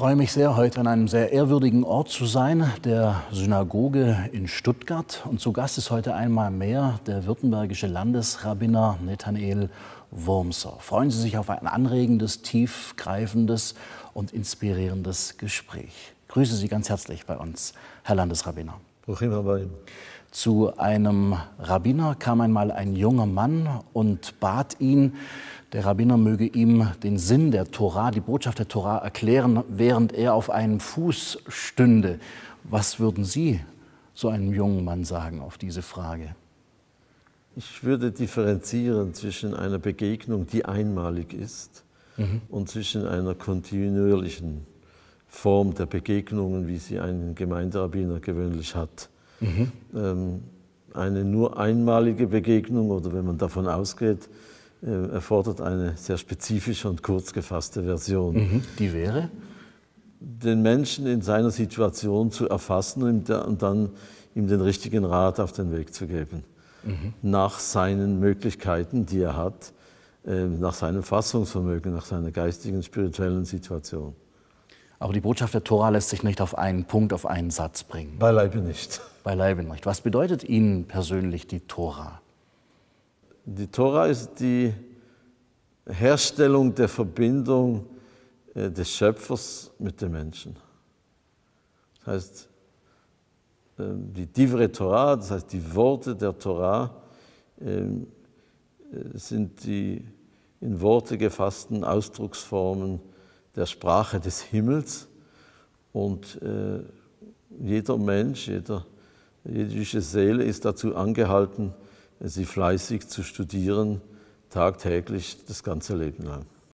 freue mich sehr, heute an einem sehr ehrwürdigen Ort zu sein, der Synagoge in Stuttgart. Und zu Gast ist heute einmal mehr der württembergische Landesrabbiner Nathanael Wurmser. Freuen Sie sich auf ein anregendes, tiefgreifendes und inspirierendes Gespräch. Ich grüße Sie ganz herzlich bei uns, Herr Landesrabbiner. Zu einem Rabbiner kam einmal ein junger Mann und bat ihn, der Rabbiner möge ihm den Sinn der Tora, die Botschaft der Tora erklären, während er auf einem Fuß stünde. Was würden Sie so einem jungen Mann sagen auf diese Frage? Ich würde differenzieren zwischen einer Begegnung, die einmalig ist, mhm. und zwischen einer kontinuierlichen Form der Begegnungen, wie sie ein Gemeinderabbiner gewöhnlich hat. Mhm. Ähm, eine nur einmalige Begegnung oder wenn man davon ausgeht, äh, erfordert eine sehr spezifische und kurz gefasste Version. Mhm. Die wäre? Den Menschen in seiner Situation zu erfassen und dann ihm den richtigen Rat auf den Weg zu geben. Mhm. Nach seinen Möglichkeiten, die er hat, äh, nach seinem Fassungsvermögen, nach seiner geistigen, spirituellen Situation. Aber die Botschaft der Tora lässt sich nicht auf einen Punkt, auf einen Satz bringen. Beileibe nicht. Beileibe nicht. Was bedeutet Ihnen persönlich die Tora? Die Tora ist die Herstellung der Verbindung äh, des Schöpfers mit dem Menschen. Das heißt, ähm, die Divre Torah, das heißt die Worte der Torah, ähm, äh, sind die in Worte gefassten Ausdrucksformen der Sprache des Himmels. Und äh, jeder Mensch, jeder, jede jüdische Seele ist dazu angehalten, sie fleißig zu studieren, tagtäglich, das ganze Leben lang.